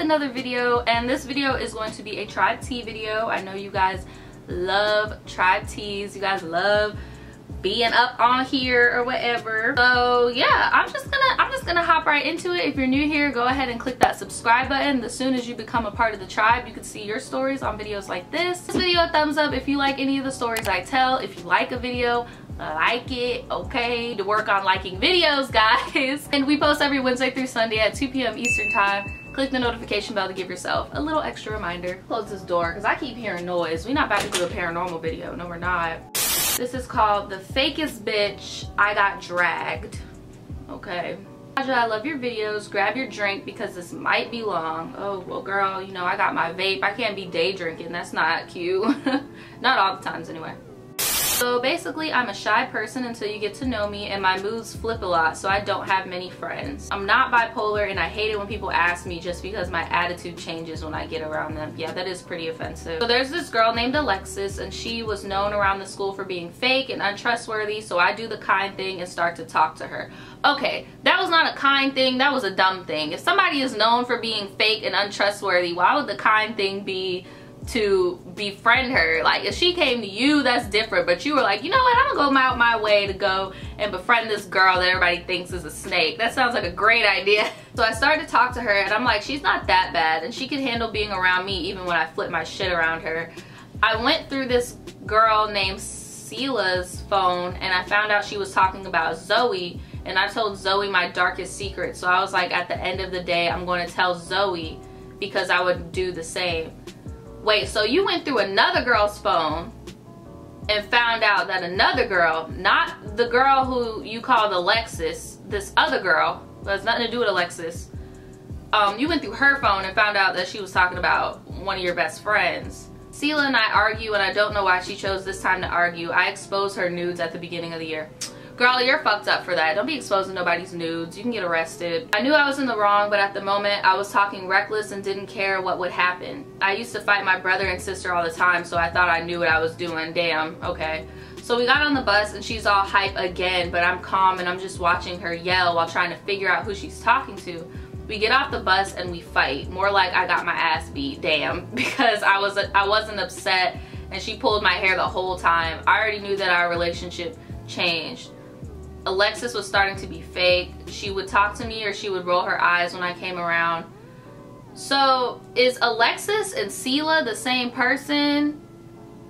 another video and this video is going to be a tribe tea video. I know you guys love tribe teas. You guys love being up on here or whatever. So yeah i'm just gonna i'm just gonna hop right into it. If you're new here go ahead and click that subscribe button. As soon as you become a part of the tribe you can see your stories on videos like this. This video a thumbs up. If you like any of the stories i tell if you like a video like it okay? To work on liking videos guys. And we post every wednesday through sunday at 2 p.m eastern time click the notification bell to give yourself a little extra reminder close this door because i keep hearing noise we're not about to do a paranormal video no we're not this is called The Fakest Bitch I Got Dragged. Okay. I love your videos. Grab your drink because this might be long. Oh, well, girl, you know, I got my vape. I can't be day drinking. That's not cute. not all the times, anyway. So basically, I'm a shy person until you get to know me and my moods flip a lot, so I don't have many friends. I'm not bipolar and I hate it when people ask me just because my attitude changes when I get around them. Yeah, that is pretty offensive. So there's this girl named Alexis and she was known around the school for being fake and untrustworthy, so I do the kind thing and start to talk to her. Okay, that was not a kind thing, that was a dumb thing. If somebody is known for being fake and untrustworthy, why would the kind thing be to befriend her. Like if she came to you, that's different. But you were like, you know what, I'm gonna go out my way to go and befriend this girl that everybody thinks is a snake. That sounds like a great idea. So I started to talk to her and I'm like, she's not that bad and she could handle being around me even when I flip my shit around her. I went through this girl named Sela's phone and I found out she was talking about Zoe and I told Zoe my darkest secret. So I was like, at the end of the day, I'm going to tell Zoe because I would do the same. Wait, so you went through another girl's phone and found out that another girl, not the girl who you called Alexis, this other girl, has nothing to do with Alexis, um, you went through her phone and found out that she was talking about one of your best friends. Sela and I argue and I don't know why she chose this time to argue. I exposed her nudes at the beginning of the year. Girl, you're fucked up for that. Don't be exposing nobody's nudes. You can get arrested. I knew I was in the wrong, but at the moment, I was talking reckless and didn't care what would happen. I used to fight my brother and sister all the time, so I thought I knew what I was doing. Damn, okay. So we got on the bus and she's all hype again, but I'm calm and I'm just watching her yell while trying to figure out who she's talking to. We get off the bus and we fight. More like I got my ass beat, damn, because I was I wasn't upset and she pulled my hair the whole time. I already knew that our relationship changed. Alexis was starting to be fake. She would talk to me or she would roll her eyes when I came around. So is Alexis and Sela the same person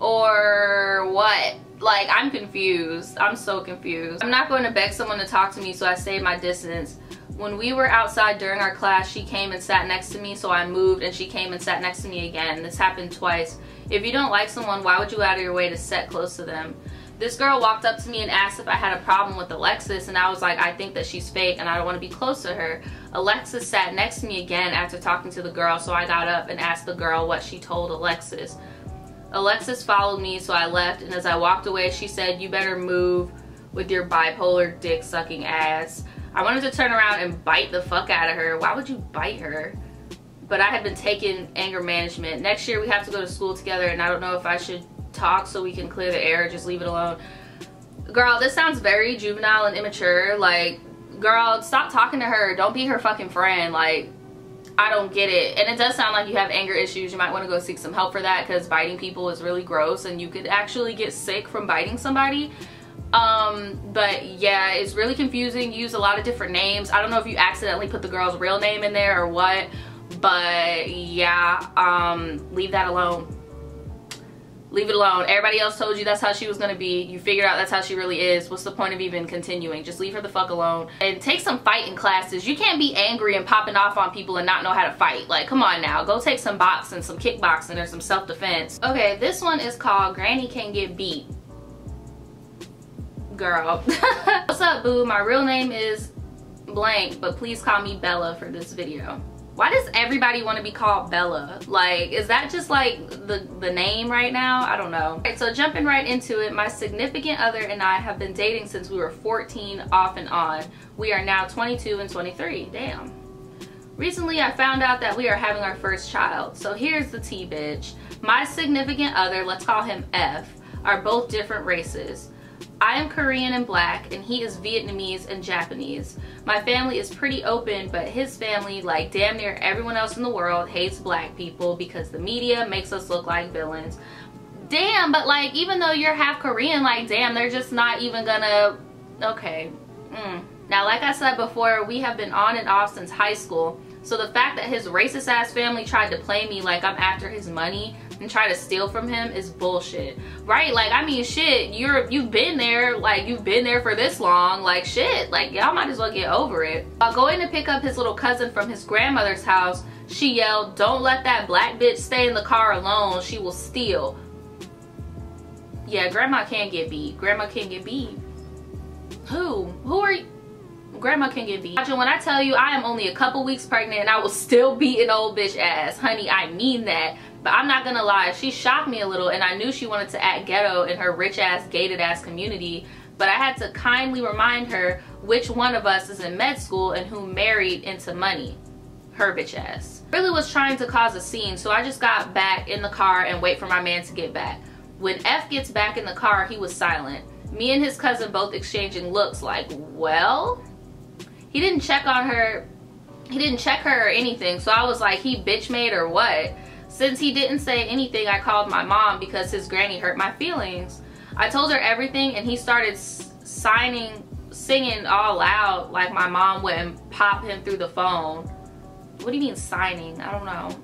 or what? Like I'm confused. I'm so confused. I'm not going to beg someone to talk to me so I save my distance. When we were outside during our class, she came and sat next to me so I moved and she came and sat next to me again. This happened twice. If you don't like someone, why would you out of your way to sit close to them? This girl walked up to me and asked if I had a problem with Alexis and I was like, I think that she's fake and I don't want to be close to her. Alexis sat next to me again after talking to the girl so I got up and asked the girl what she told Alexis. Alexis followed me so I left and as I walked away she said, you better move with your bipolar dick sucking ass. I wanted to turn around and bite the fuck out of her. Why would you bite her? But I had been taking anger management. Next year we have to go to school together and I don't know if I should talk so we can clear the air just leave it alone. Girl this sounds very juvenile and immature. Like girl stop talking to her. Don't be her fucking friend. Like I don't get it. And it does sound like you have anger issues. You might want to go seek some help for that because biting people is really gross and you could actually get sick from biting somebody. Um but yeah it's really confusing. You use a lot of different names. I don't know if you accidentally put the girl's real name in there or what but yeah um leave that alone leave it alone. Everybody else told you that's how she was gonna be. You figured out that's how she really is. What's the point of even continuing? Just leave her the fuck alone. And take some fighting classes. You can't be angry and popping off on people and not know how to fight. Like come on now. Go take some boxing some kickboxing or some self-defense. Okay this one is called granny can get beat. Girl. What's up boo? My real name is blank but please call me bella for this video why does everybody want to be called Bella? Like, is that just like the, the name right now? I don't know. So jumping right into it, my significant other and I have been dating since we were 14 off and on. We are now 22 and 23, damn. Recently, I found out that we are having our first child. So here's the tea, bitch. My significant other, let's call him F, are both different races. I am Korean and black and he is Vietnamese and Japanese. My family is pretty open but his family, like damn near everyone else in the world, hates black people because the media makes us look like villains. Damn, but like even though you're half Korean, like damn, they're just not even gonna, okay. Mm. Now like I said before, we have been on and off since high school. So the fact that his racist ass family tried to play me like I'm after his money and try to steal from him is bullshit. Right? Like i mean shit you're you've been there like you've been there for this long. Like shit like y'all might as well get over it. While going to pick up his little cousin from his grandmother's house she yelled don't let that black bitch stay in the car alone. She will steal. Yeah grandma can't get beat. Grandma can't get beat. Who? Who are you grandma can get beat. When I tell you I am only a couple weeks pregnant and I will still beat an old bitch ass, honey, I mean that. But I'm not gonna lie, she shocked me a little and I knew she wanted to act ghetto in her rich ass, gated ass community. But I had to kindly remind her which one of us is in med school and who married into money. Her bitch ass. Really was trying to cause a scene, so I just got back in the car and wait for my man to get back. When F gets back in the car, he was silent. Me and his cousin both exchanging looks like, well? He didn't check on her, he didn't check her or anything, so I was like, he bitch made or what? Since he didn't say anything, I called my mom because his granny hurt my feelings. I told her everything and he started signing, singing all loud like my mom wouldn't pop him through the phone. What do you mean signing? I don't know.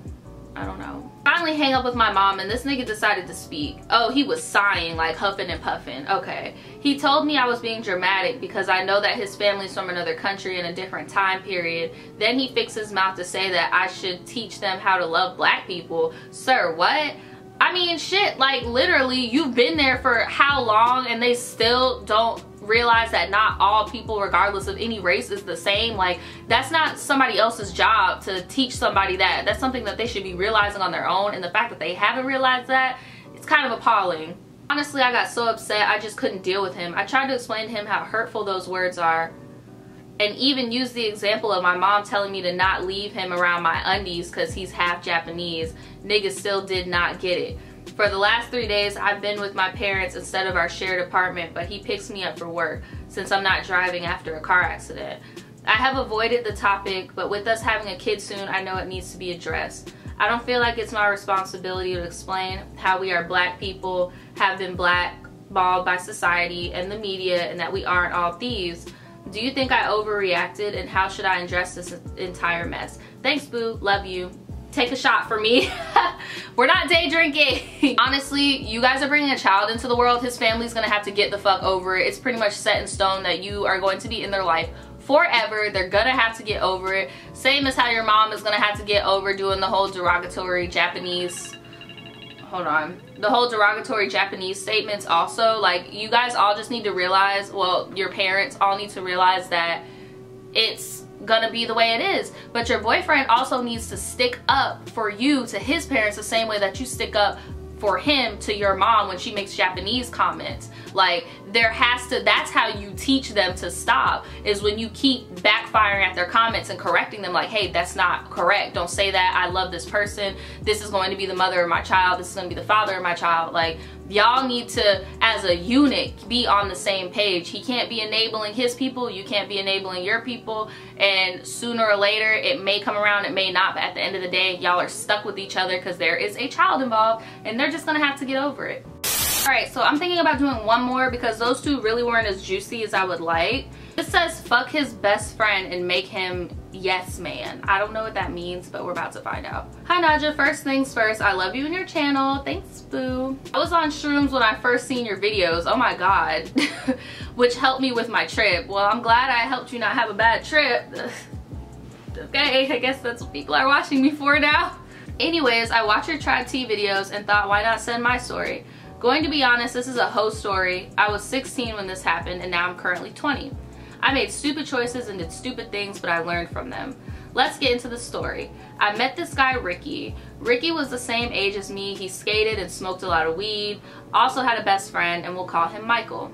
I don't know. Finally hang up with my mom and this nigga decided to speak. Oh, he was sighing, like huffing and puffing. Okay. He told me I was being dramatic because I know that his family's from another country in a different time period. Then he fixed his mouth to say that I should teach them how to love black people. Sir, what? I mean, shit, like literally, you've been there for how long and they still don't realize that not all people regardless of any race is the same. Like that's not somebody else's job to teach somebody that. That's something that they should be realizing on their own. And the fact that they haven't realized that it's kind of appalling. Honestly i got so upset i just couldn't deal with him. I tried to explain to him how hurtful those words are and even use the example of my mom telling me to not leave him around my undies because he's half japanese. Niggas still did not get it for the last three days, I've been with my parents instead of our shared apartment, but he picks me up for work since I'm not driving after a car accident. I have avoided the topic, but with us having a kid soon, I know it needs to be addressed. I don't feel like it's my responsibility to explain how we are black people, have been blackballed by society and the media, and that we aren't all thieves. Do you think I overreacted, and how should I address this entire mess? Thanks, boo. Love you take a shot for me. We're not day drinking. Honestly, you guys are bringing a child into the world. His family's gonna have to get the fuck over it. It's pretty much set in stone that you are going to be in their life forever. They're gonna have to get over it. Same as how your mom is gonna have to get over doing the whole derogatory Japanese hold on the whole derogatory japanese statements also like you guys all just need to realize well your parents all need to realize that it's gonna be the way it is but your boyfriend also needs to stick up for you to his parents the same way that you stick up for him to your mom when she makes Japanese comments. Like there has to, that's how you teach them to stop is when you keep backfiring at their comments and correcting them like, hey, that's not correct. Don't say that. I love this person. This is going to be the mother of my child. This is going to be the father of my child. Like y'all need to, as a unit, be on the same page. He can't be enabling his people. You can't be enabling your people. And sooner or later, it may come around, it may not. But at the end of the day, y'all are stuck with each other because there is a child involved and they're just going to have to get over it. All right, so I'm thinking about doing one more because those two really weren't as juicy as I would like. It says fuck his best friend and make him yes man. I don't know what that means, but we're about to find out. Hi Naja, first things first, I love you and your channel. Thanks, boo. I was on shrooms when I first seen your videos. Oh my God. Which helped me with my trip. Well, I'm glad I helped you not have a bad trip. okay, I guess that's what people are watching me for now. Anyways, I watched your Tribe Tea videos and thought why not send my story. Going to be honest, this is a hoe story. I was 16 when this happened and now I'm currently 20. I made stupid choices and did stupid things, but I learned from them. Let's get into the story. I met this guy, Ricky. Ricky was the same age as me. He skated and smoked a lot of weed, also had a best friend, and we'll call him Michael.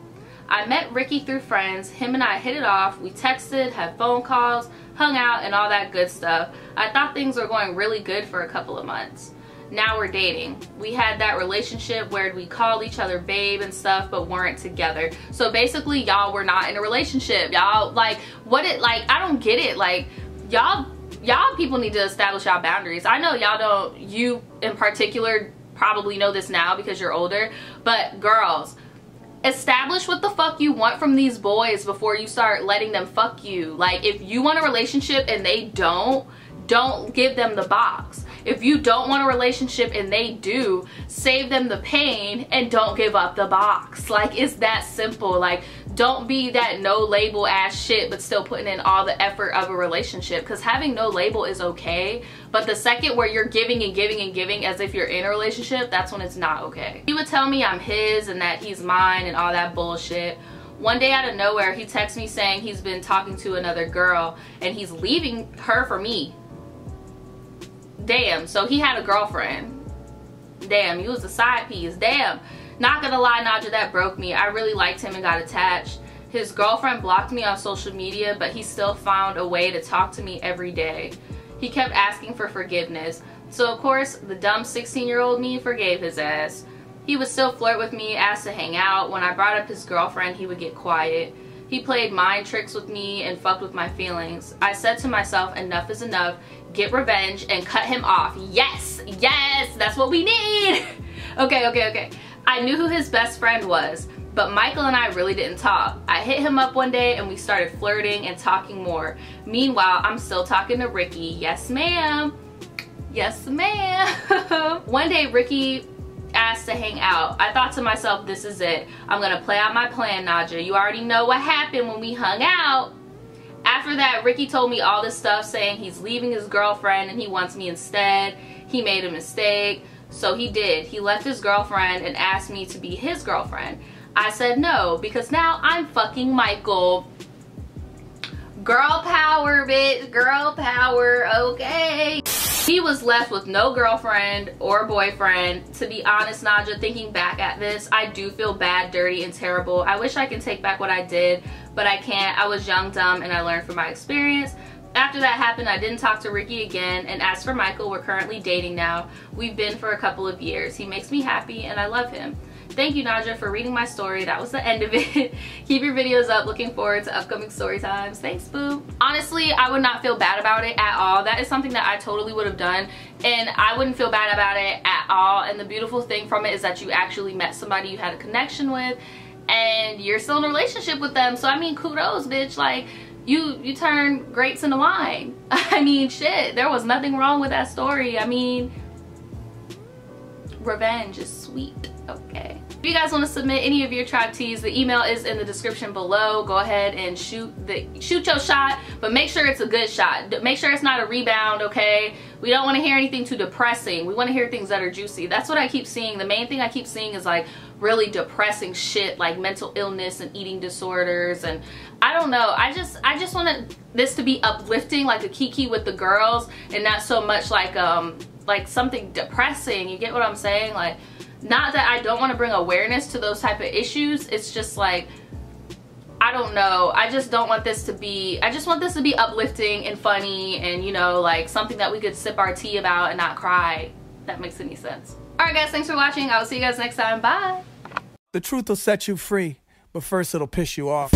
I met Ricky through friends. Him and I hit it off. We texted, had phone calls, hung out, and all that good stuff. I thought things were going really good for a couple of months. Now we're dating. We had that relationship where we called each other babe and stuff, but weren't together. So basically, y'all were not in a relationship. Y'all, like, what it, like, I don't get it. Like, y'all, y'all people need to establish y'all boundaries. I know y'all don't, you in particular probably know this now because you're older, but girls, establish what the fuck you want from these boys before you start letting them fuck you. Like, if you want a relationship and they don't, don't give them the box. If you don't want a relationship and they do, save them the pain and don't give up the box. Like, it's that simple. Like, don't be that no label ass shit but still putting in all the effort of a relationship because having no label is okay but the second where you're giving and giving and giving as if you're in a relationship that's when it's not okay he would tell me i'm his and that he's mine and all that bullshit one day out of nowhere he texts me saying he's been talking to another girl and he's leaving her for me damn so he had a girlfriend. Damn he was a side piece. Damn. Not gonna lie Naja that broke me. I really liked him and got attached. His girlfriend blocked me on social media but he still found a way to talk to me every day. He kept asking for forgiveness. So of course the dumb 16 year old me forgave his ass. He would still flirt with me asked to hang out. When I brought up his girlfriend he would get quiet he played mind tricks with me and fucked with my feelings. I said to myself, enough is enough get revenge and cut him off. Yes, yes, that's what we need. okay, okay, okay. I knew who his best friend was, but Michael and I really didn't talk. I hit him up one day and we started flirting and talking more. Meanwhile, I'm still talking to Ricky. Yes, ma'am. Yes, ma'am. one day, Ricky asked to hang out. I thought to myself, this is it. I'm gonna play out my plan, Naja. You already know what happened when we hung out. After that, Ricky told me all this stuff saying he's leaving his girlfriend and he wants me instead. He made a mistake. So he did. He left his girlfriend and asked me to be his girlfriend. I said no because now I'm fucking Michael. Girl power, bitch. Girl power, okay. He was left with no girlfriend or boyfriend. To be honest, Naja, thinking back at this, I do feel bad, dirty, and terrible. I wish I can take back what I did, but I can't. I was young, dumb, and I learned from my experience. After that happened, I didn't talk to Ricky again, and as for Michael, we're currently dating now. We've been for a couple of years. He makes me happy, and I love him. Thank you, Naja, for reading my story. That was the end of it. Keep your videos up. Looking forward to upcoming story times. Thanks, boo. Honestly, I would not feel bad about it at all. That is something that I totally would have done, and I wouldn't feel bad about it at all. And the beautiful thing from it is that you actually met somebody you had a connection with, and you're still in a relationship with them. So, I mean, kudos, bitch. Like, you you turn grapes into wine. I mean, shit, there was nothing wrong with that story. I mean, revenge is sweet, okay? If you guys want to submit any of your tribe the email is in the description below. Go ahead and shoot the shoot your shot, but make sure it's a good shot. Make sure it's not a rebound, okay? We don't want to hear anything too depressing. We want to hear things that are juicy. That's what I keep seeing. The main thing I keep seeing is like really depressing shit like mental illness and eating disorders and I don't know. I just I just wanted this to be uplifting like a Kiki with the girls and not so much like um like something depressing. You get what I'm saying? Like not that I don't want to bring awareness to those type of issues. It's just like, I don't know. I just don't want this to be, I just want this to be uplifting and funny and, you know, like something that we could sip our tea about and not cry. that makes any sense. Alright guys, thanks for watching. I will see you guys next time. Bye. The truth will set you free, but first it'll piss you off.